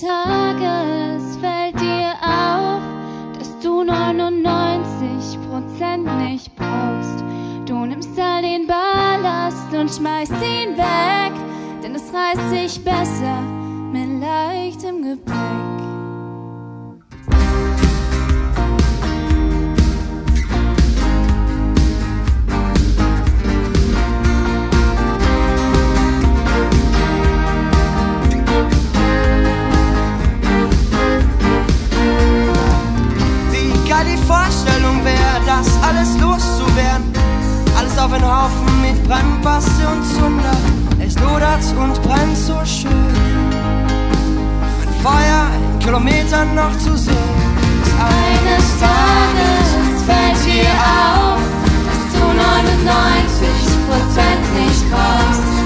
Tages fällt dir auf, dass du 99% nicht brauchst. Du nimmst all den Ballast und schmeißt ihn weg, denn es reißt sich besser mit leichtem Gepäck. Kilometer noch zu sehen. Eines Tages fällt dir auf, dass du 99% nicht kommst.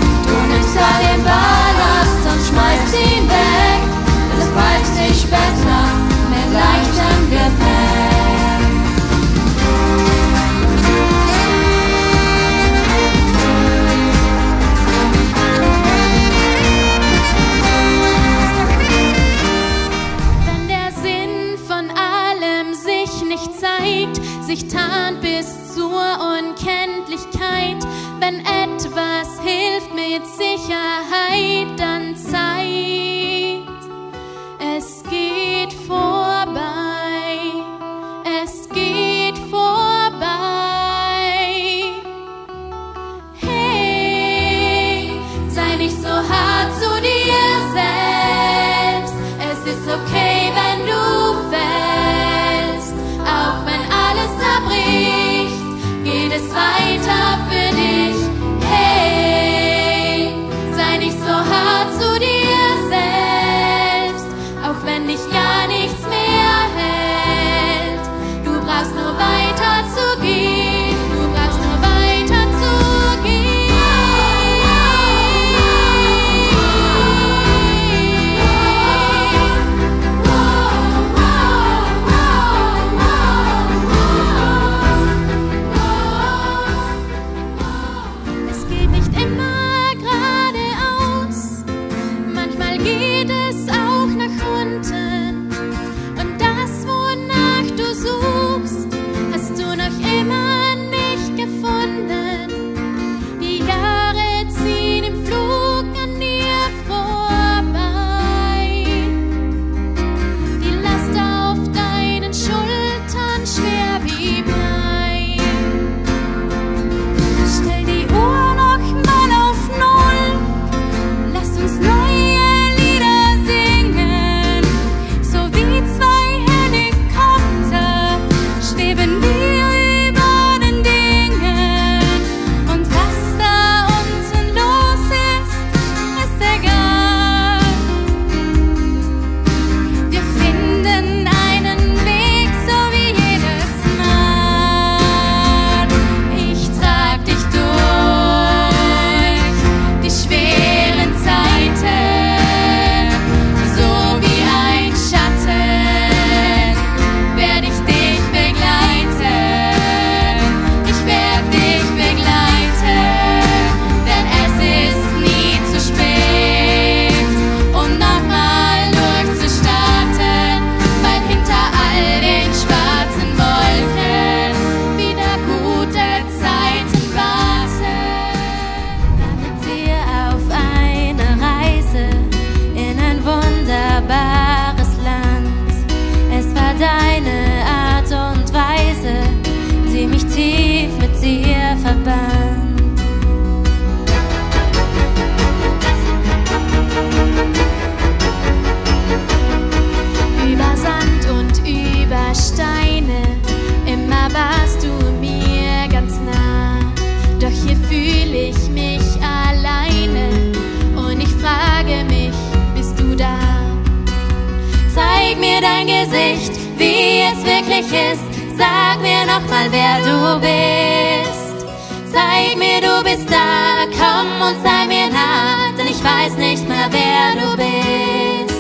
Gesicht, wie es wirklich ist. Sag mir nochmal, wer du bist. Zeig mir, du bist da, komm und sei mir nah, denn ich weiß nicht mehr, wer du bist.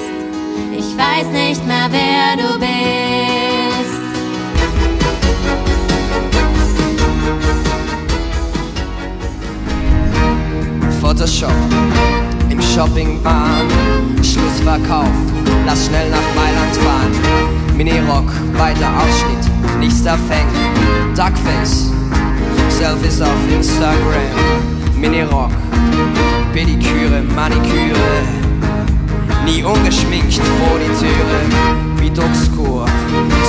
Ich weiß nicht mehr, wer du bist. Photoshop im Shopping-Bahn, Schlussverkauf lass schnell nach Mailand fahren. Minirock, weiter Ausschnitt, nächster Fang, Duckface, Selfies auf Instagram. Minirock, Pediküre, Maniküre, nie ungeschminkt vor die Türe. Duxkur,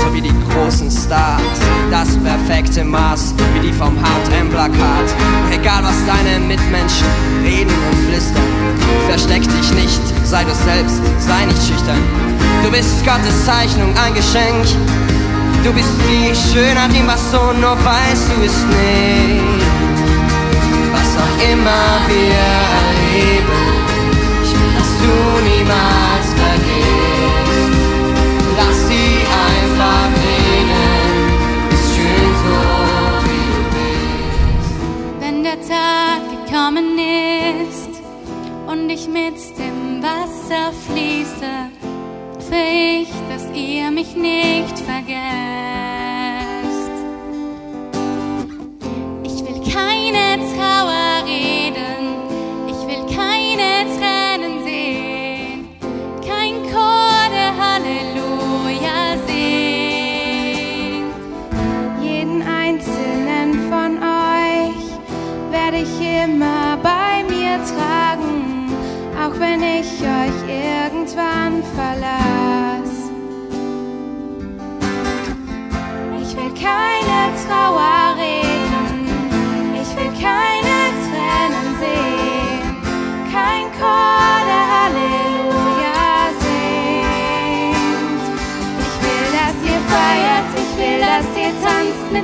so wie die großen Stars. Das perfekte Maß, wie die vom HM-Plakat. Egal was deine Mitmenschen reden und flüstern, versteck dich nicht, sei du selbst, sei nicht schüchtern. Du bist Gottes Zeichnung, ein Geschenk. Du bist die Schönheit, die was so nur weißt du es nicht. Nicht vergesst.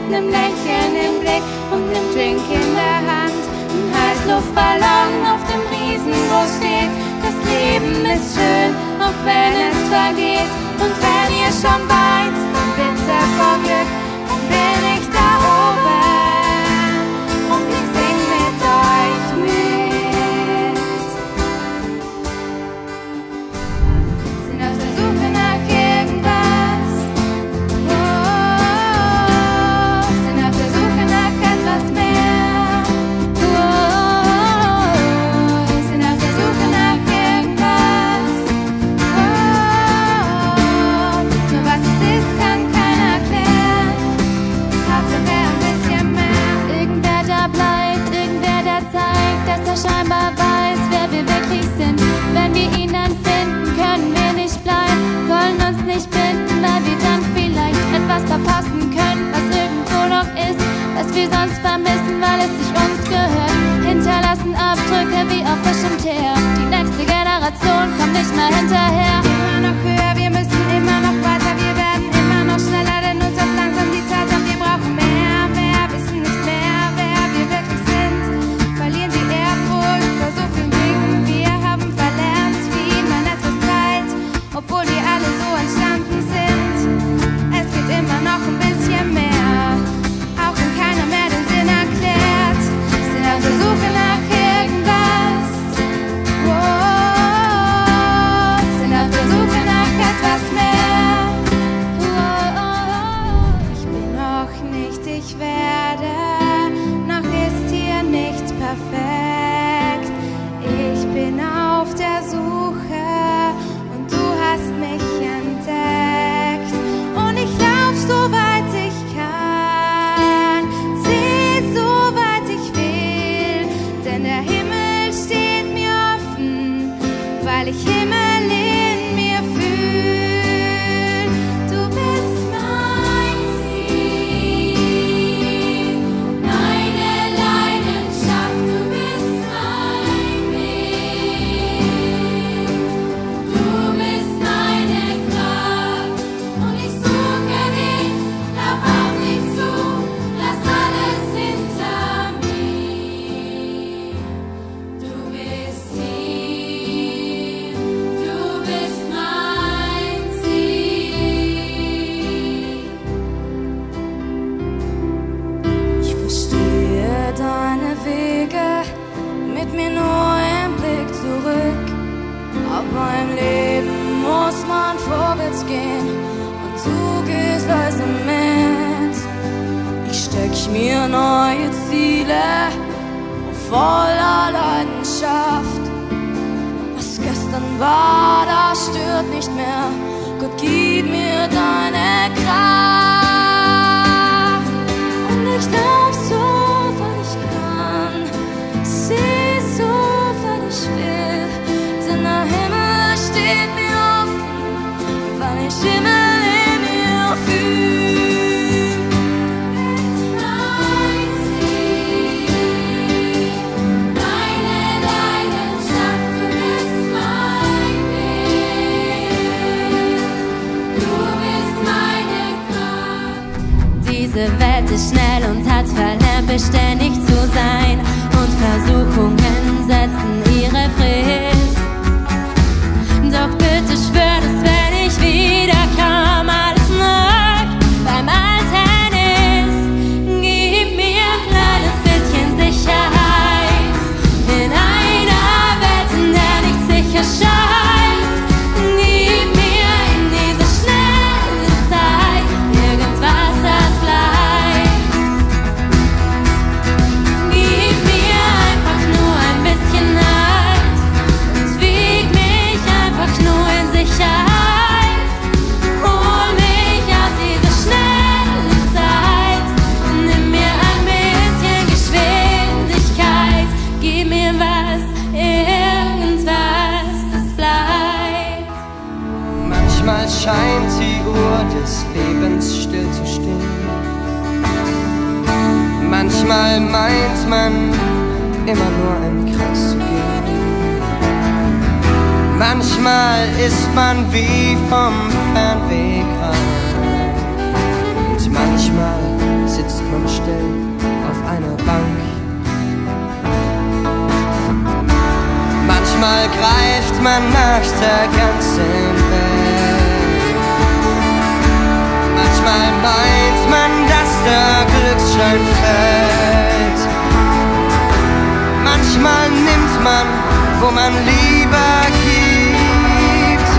Nem Lächeln im Blick und nem Drink in der Hand. Luftballon auf dem Riesengroß steht. Das Leben ist schön, auch wenn es vergeht. Und wenn ihr schon weint, dann bitte vor Glück, dann bin was wir sonst vermissen, weil es sich uns gehört. Hinterlassen Abdrücke wie auf frischem Teer. Die nächste Generation kommt nicht mehr hinterher. Immer noch höher, Im Leben muss man vorwärts gehen und du gehst leise mit. Ich steck mir neue Ziele voller Leidenschaft. Was gestern war, das wird nicht mehr. Gott, gib mir deine Kraft. Diese Welt ist schnell und hat verlernt, beständig zu sein. Und Versuchungen setzen ihre Frist. Doch bitte schwör, des Lebens stillzustehen. Manchmal meint man immer nur im Kreis zu gehen. Manchmal ist man wie vom Fernweg rein. Und manchmal sitzt man still auf einer Bank. Manchmal greift man nach der ganzen man, wo man lieber gibt.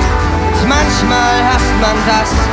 Und manchmal hasst man das.